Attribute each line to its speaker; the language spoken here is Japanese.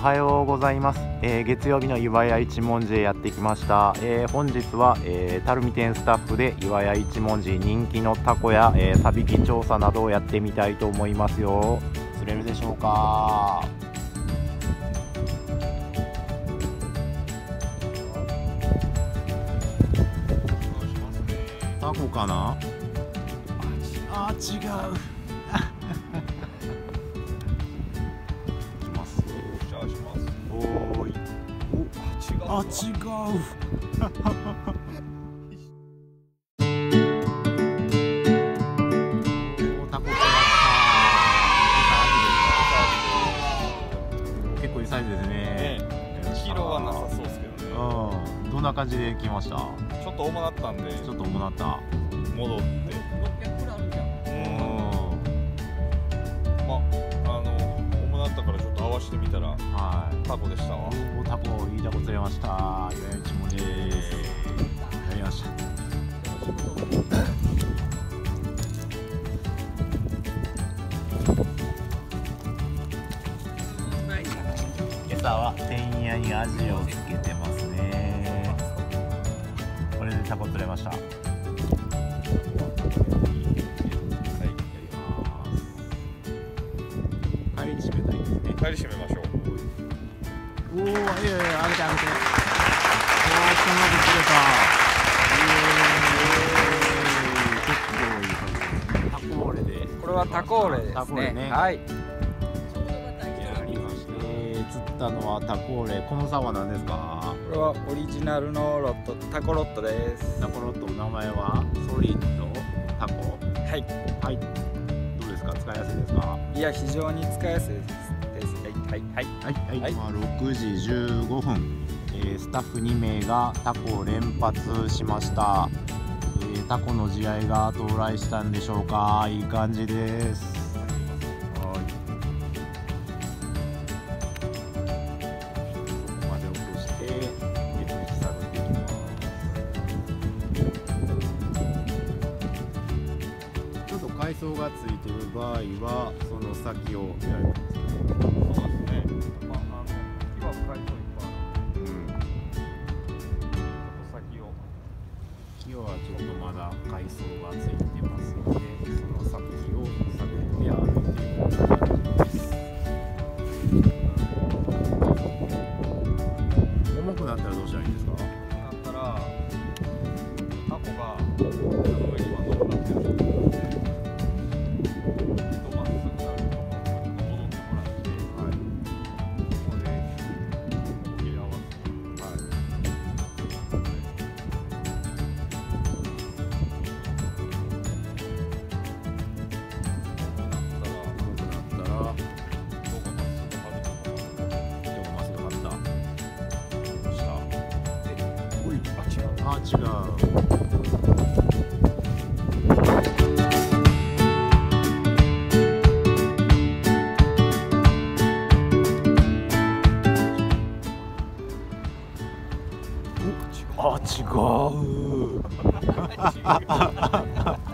Speaker 1: はようございます、えー、月曜日の岩屋一文字へやってきました、えー、本日は、えー、タルミ店スタッフで岩屋一文字人気のタコや、えー、サビキ調査などをやってみたいと思いますよ。釣れるでしょうか？タコかな？あ違うあ違う。結構いいサイズですね。ね
Speaker 2: キロはなさそうですけどね。
Speaker 1: うん。どんな感じで来ました？
Speaker 2: ちょっと重なったんで。
Speaker 1: ちょっと重なった。
Speaker 2: 戻って。600くらいあるじゃん。うん。まああの重なったからちょっと合わせてみたら。はいタコでした。わ
Speaker 1: タコいいタコ釣れました。岩井ちもですやりました今朝はてんやにアジをつけてますね。これでタコ釣れました。帰り締めたいですね。
Speaker 2: 帰り締めましょう
Speaker 1: おおいやいや上げて上げておおこんなで釣れた結構いいタコーレで
Speaker 3: これはタコーレですね。ね。はい。
Speaker 1: 釣ったのはタコーレ。この竿は何ですか？
Speaker 3: これはオリジナルのロットタコロットです。
Speaker 1: タコロット名前はソリッドタコ。
Speaker 3: はい。
Speaker 1: はい。どうですか？使いやすいですか？
Speaker 3: いや非常に使いやすいですはいはい。
Speaker 1: はいはい、まあ、6時15分、えー、スタッフ2名がタコを連発しました、えー、タコの試合が到来したんでしょうか。いい感じです。海藻がついてる場合はその先を今日はちょっとまだ階層がついてます。のでその先を探って歩いていく感じです。重くなったらどうしたらいいんですか？な
Speaker 2: ったらタコが
Speaker 1: あ違うあ違う